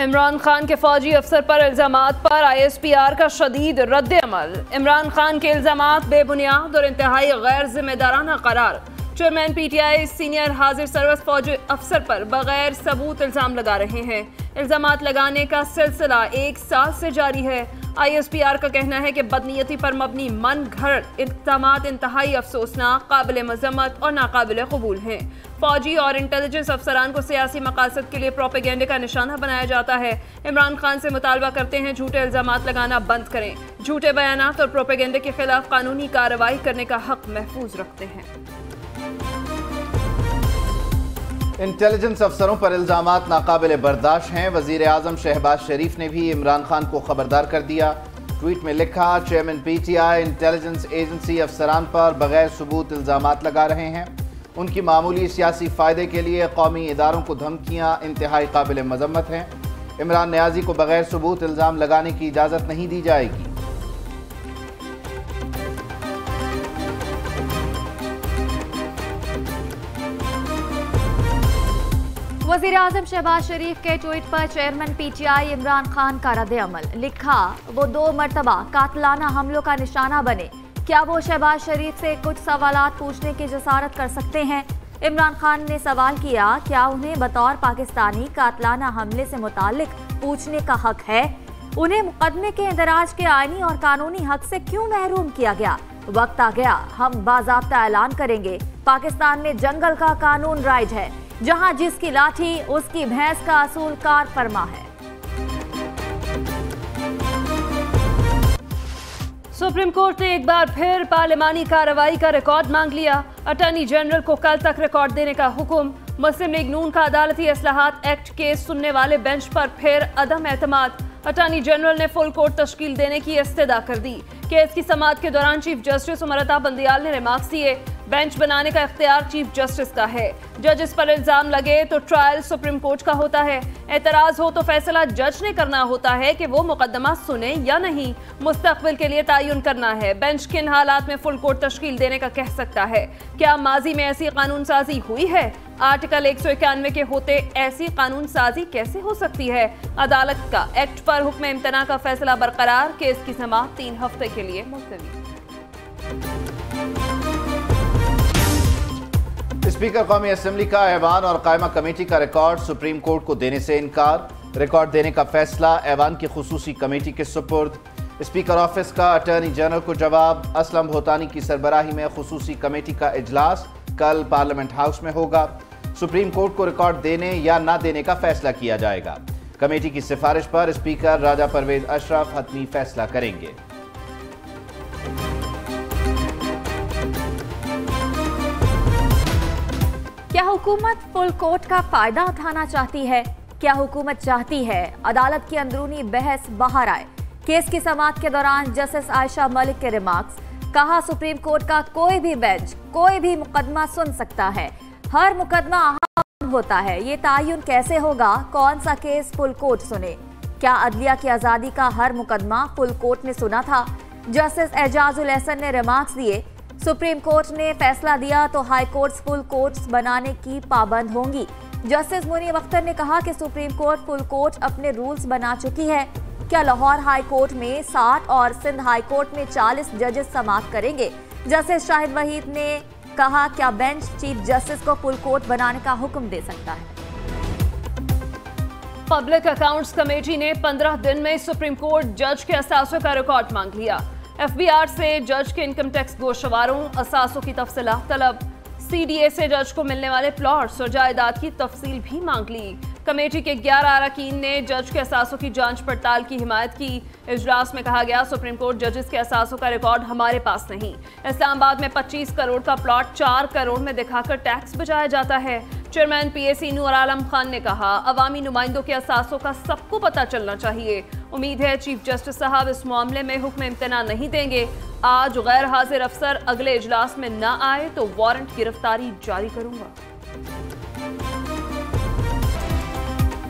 इमरान खान के फौजी अफसर पर इल्ज़ाम पर आई एस पी आर का शदीद रद्द अमल इमरान खान के इल्ज़ाम बेबुनियाद और इंतहाई गैर जिम्मेदाराना करार। चेयरमैन पीटीआई सीनियर हाजिर सर्विस फौजी अफसर पर बगैर सबूत इल्ज़ाम लगा रहे हैं। इल्ज़ाम लगाने का सिलसिला एक साल से जारी है। आई एस पी आर का कहना है कि बदनीयती पर मबनी मन घर। इकदाम इंतहाई अफसोसनाक, काबिल मजम्मत और नाकबिल कबूल हैं। फौजी और इंटेलिजेंस अफसरान को सियासी मकासद के लिए प्रोपेगेंडे का निशाना बनाया जाता है। इमरान खान से मुतालबा करते हैं झूठे इल्ज़ाम लगाना बंद करें। झूठे बयान और प्रोपेगेंडे के खिलाफ कानूनी कार्रवाई करने का हक महफूज रखते हैं। इंटेलिजेंस अफसरों पर इल्ज़ाम नाकबिल बर्दाश्त हैं। वज़ीर अजम शहबाज शरीफ ने भी इमरान खान को खबरदार कर दिया। ट्वीट में लिखा, chairman P T I intelligence agency अफसरान पर बगैर सबूत इल्ज़ाम लगा रहे हैं। उनकी मामूली सियासी फ़ायदे के लिए कौमी इदारों को धमकियाँ इंतहाई काबिल मजम्मत हैं। इमरान न्याजी को बगैर सबूत इल्ज़ाम लगाने की इजाज़त नहीं दी जाएगी। वज़ीर अजम शहबाज शरीफ के ट्वीट पर चेयरमैन पीटीआई इमरान खान का रद्द अमल। लिखा, वो दो मरतबा कातलाना हमलों का निशाना बने। क्या वो शहबाज शरीफ से कुछ सवाल पूछने की जसारत कर सकते हैं? इमरान खान ने सवाल किया, क्या उन्हें बतौर पाकिस्तानी कातलाना हमले से मुतालिक पूछने का हक है? उन्हें मुकदमे के इंदराज के आईनी और कानूनी हक से क्यों महरूम किया गया? वक्त आ गया, हम बाजाबता ऐलान करेंगे। पाकिस्तान में जंगल का कानून राइज है। जहाँ जिसकी लाठी, उसकी भैंस का असूल कार फरमा है। सुप्रीम कोर्ट ने एक बार फिर पार्लिमानी कार्रवाई का रिकॉर्ड मांग लिया। अटॉर्नी जनरल को कल तक रिकॉर्ड देने का हुक्म। मुस्लिम लीग नून का अदालती असलाहत एक्ट केस सुनने वाले बेंच पर फिर अदम एतमाद। अटॉर्नी जनरल ने फुल कोर्ट तश्कील देने की इस्तदा कर दी। केस की समात के दौरान चीफ जस्टिस उमरता बंदियाल ने रिमार्क्स दिए। बेंच बनाने का इख्तियार चीफ जस्टिस का है। जज इस पर इल्ज़ाम लगे तो ट्रायल सुप्रीम कोर्ट का होता है। एतराज़ हो तो फैसला जज ने करना होता है कि वो मुकदमा सुने या नहीं। मुस्तबिल के लिए तयन करना है। बेंच किन हालात में फुल कोर्ट तश्कील देने का कह सकता है। क्या माजी में ऐसी कानून साजी हुई है? आर्टिकल एक सौ इक्यानवे के होते ऐसी कानून साजी कैसे हो सकती है? अदालत का एक्ट पर हुक्म इम्तना का फैसला बरकरार, केस की समाप्त तीन हफ़्ते के लिए मुलतवी। स्पीकर कौमी असम्बली का ऐवान और कायमा कमेटी का रिकॉर्ड सुप्रीम कोर्ट को देने से इनकार। रिकॉर्ड देने का फैसला ऐवान की खसूसी कमेटी के सुपुर्द। स्पीकर ऑफ़िस का अटॉर्नी जनरल को जवाब, असलम भोतानी की सरबराही में खसूसी कमेटी का इजलास कल पार्लियामेंट हाउस में होगा। सुप्रीम कोर्ट को रिकॉर्ड देने या ना देने का फैसला किया जाएगा। कमेटी की सिफारिश पर स्पीकर राजा परवेज अशरफ हतमी फैसला करेंगे। क्या हुकूमत फुल कोर्ट का फ़ायदा उठाना चाहती है? क्या हुकूमत चाहती है? अदालत की अंदरूनी बहस बाहर आए। केस की समात के दौरान जस्टिस आयशा मलिक के रिमार्क्स। कहा, सुप्रीम कोर्ट का कोई भी बेंच, कोई भी मुकदमा सुन सकता है। हर मुकदमा अहम होता है। ये तयन कैसे होगा? कौन सा केस फुल कोर्ट सुने? क्या अदलिया की आज़ादी का हर मुकदमा फुल कोर्ट ने सुना था? जस्टिस एजाजुल एहसन ने रिमार्क्स दिए। सुप्रीम कोर्ट ने फैसला दिया तो हाई कोर्ट फुल कोर्ट्स बनाने की पाबंद होंगी। जस्टिस मुनीब अख्तर ने कहा कि सुप्रीम कोर्ट फुल कोर्ट अपने रूल्स बना चुकी है। क्या लाहौर हाई कोर्ट में 60 और सिंध हाई कोर्ट में 40 जजेस समाप्त करेंगे? जस्टिस शाहिद वहीद ने कहा, क्या बेंच चीफ जस्टिस को फुल कोर्ट बनाने का हुक्म दे सकता है? पब्लिक अकाउंट्स कमेटी ने 15 दिन में सुप्रीम कोर्ट जज के असासों का रिकॉर्ड मांग लिया। एफबीआर से जज के इनकम टैक्स गोशवारों, असासों की तफसला तलब। सीडीए से जज को मिलने वाले प्लॉट्स और जायदाद की तफसील भी मांग ली। कमेटी के 11 अरकान ने जज के असासों की जाँच पड़ताल की हिमायत की। इजलास में कहा गया, सुप्रीम कोर्ट जजेस के असासों का रिकॉर्ड हमारे पास नहीं। इस्लामाबाद में 25 करोड़ का प्लॉट 4 करोड़ में दिखाकर टैक्स बचाया जाता है। चेयरमैन पीएसी नूर आलम खान ने कहा अवामी नुमाइंदों के असासों का सबको पता चलना चाहिए। उम्मीद है चीफ जस्टिस साहब इस मामले में हुक्म इम्तना नहीं देंगे। आज गैर हाजिर अफसर अगले इजलास में न आए तो वारंट गिरफ्तारी जारी करूँगा।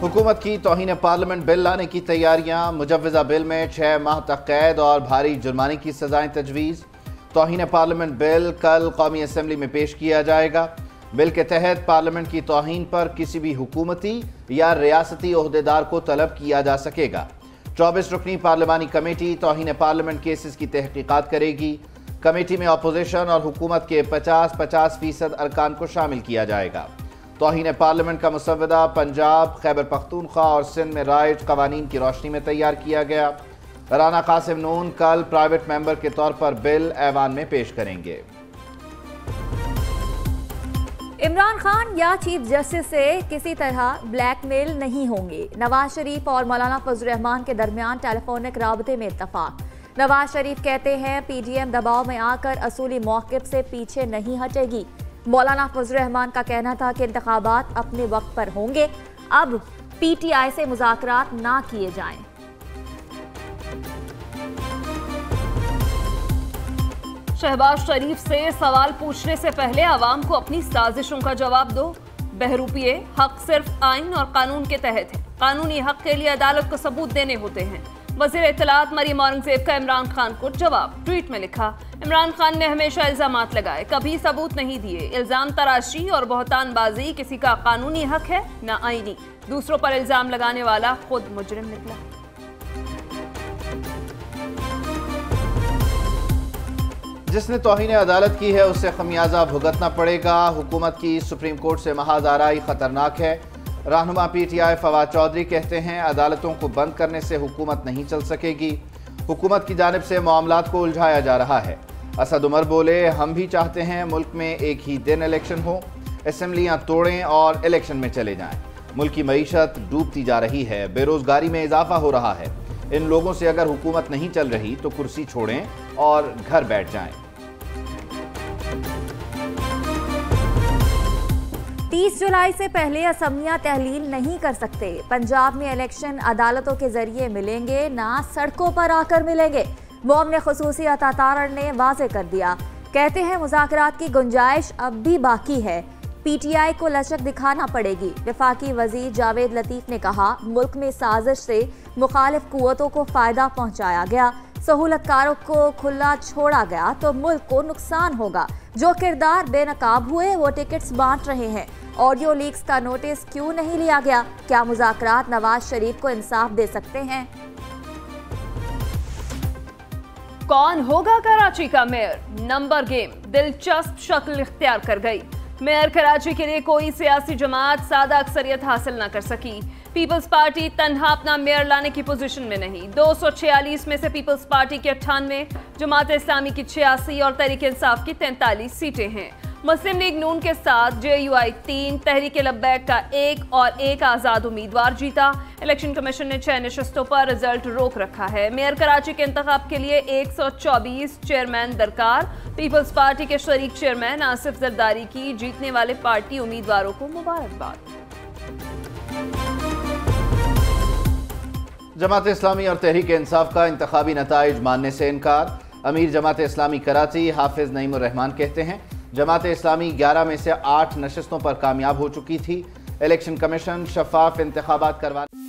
हुकूमत की तोहन पार्लियामेंट बिल लाने की तैयारियाँ मुजवजा बिल में छह माह तक कैद और भारी जुर्माने की सजाएँ तजवीज़। तोहन पार्लियामेंट बिल कल कौमी असम्बली में पेश किया जाएगा। बिल के तहत पार्लियामेंट की तोहन पर किसी भी हुकूमती या रियासती अहदेदार को तलब किया जा सकेगा। चौबीस रुकनी पार्लियामानी कमेटी तोहन पार्लियामेंट केसेस की तहकीकत करेगी। कमेटी में अपोजिशन और हुकूमत के 50-50 फ़ीसद अरकान को शामिल किया जाएगा। तोहन पार्लियामेंट का मुसवदा पंजाब, खैबर पख्तूनख्वा और सिंध में राइट कवानीन की रोशनी में तैयार किया गया। राना कासिम नून कल प्राइवेट मेंबर के तौर पर बिल ऐवान में पेश करेंगे। इमरान खान या चीफ जस्टिस से किसी तरह ब्लैकमेल नहीं होंगे। नवाज़ शरीफ और मौलाना फजल रहमान के दरमियान टेलीफोनिक रबते में इतफाक नवाज़ शरीफ कहते हैं पीडीएम दबाव में आकर असूली मौकफ से पीछे नहीं हटेगी। मौलाना फजल रहमान का कहना था कि इंतबात अपने वक्त पर होंगे। अब पीटीआई से मुजाकरात ना किए जाएँ। शहबाज शरीफ से सवाल पूछने से पहले आवाम को अपनी साजिशों का जवाब दो। बहरूपिए हक सिर्फ़ आइन और कानून के तहत है। कानूनी हक के लिए अदालत को सबूत देने होते हैं। वज़ीर इतलात मरीम औरंगज़ेब का इमरान खान को जवाब, ट्वीट में लिखा, इमरान खान ने हमेशा इल्ज़ाम लगाए, कभी सबूत नहीं दिए। इल्ज़ाम तराशी और बहुतानबाजी, किसी का कानूनी हक है, न आईनी। दूसरों पर इल्ज़ाम लगाने वाला खुद मुजरिम निकला। जिसने तोहिन अदालत की है, उससे खमियाजा भुगतना पड़ेगा। हुकूमत की सुप्रीम कोर्ट से महादाराई खतरनाक है। रहनुमा पीटीआई फवाद चौधरी कहते हैं, अदालतों को बंद करने से हुकूमत नहीं चल सकेगी। हुकूमत की जानब से मामला को उलझाया जा रहा है। असद उमर बोले, हम भी चाहते हैं मुल्क में एक ही दिन इलेक्शन हो। असम्बलियाँ तोड़ें और इलेक्शन में चले जाएँ। मुल्क की मीशत डूबती जा रही है। बेरोजगारी में इजाफा हो रहा है। इन लोगों से अगर हुकूमत नहीं चल रही तो कुर्सी छोड़ें और घर बैठ जाएँ। 30 जुलाई से पहले असमिया तहलील नहीं कर सकते। पंजाब में इलेक्शन अदालतों के ज़रिए मिलेंगे, ना सड़कों पर आकर मिलेंगे। मोम ने खसूसी अतातार ने वाजे कर दिया। कहते हैं मुजाकर की गुंजाइश अब भी बाकी है। पीटीआई को लचक दिखाना पड़ेगी। विफाकी वज़ीर जावेद लतीफ ने कहा, मुल्क में साजिश से मुखालिफ कुतों को फ़ायदा पहुँचाया गया। सहूलतकारों को खुला छोड़ा गया तो मुल्क को नुकसान होगा। जो किरदार बेनकाब हुए, वो टिकट्स बांट रहे हैं। ऑडियो लीक्स का नोटिस क्यों नहीं लिया गया? क्या मुजाकरात नवाज़ शरीफ को इंसाफ दे सकते हैं? कौन होगा कराची का मेयर? नंबर गेम, दिलचस्प शक्ल इख्तियार कर गई। मेयर कराची के लिए कोई सियासी जमात सादा अक्सरियत हासिल न कर सकी। पीपल्स पार्टी तनहा अपना मेयर लाने की पोजीशन में नहीं। 246 में से पीपल्स पार्टी के अट्ठानवे जमात इस्लामी की छियासी और तरीके इंसाफ की तैंतालीस सीटें हैं। मुस्लिम लीग नून के साथ जे यू आई तीन, तहरीक लब्बैक का एक और एक आज़ाद उम्मीदवार जीता। इलेक्शन कमीशन ने छह नशस्तों पर रिज़ल्ट रोक रखा है। मेयर कराची के इंतखाब के लिए 124 चेयरमैन दरकार। पीपल्स पार्टी के शरीक चेयरमैन आसिफ जरदारी की जीतने वाले पार्टी उम्मीदवारों को मुबारकबाद। जमात इस्लामी और तहरीक इंसाफ का इंतबी नतज मानने से इनकार। अमीर जमात इस्लामी कराची हाफिज नईमान कहते हैं जमात इस्लामी 11 में से आठ नशस्तों पर कामयाब हो चुकी थी। इलेक्शन कमीशन शफाफ इंतबात करवाने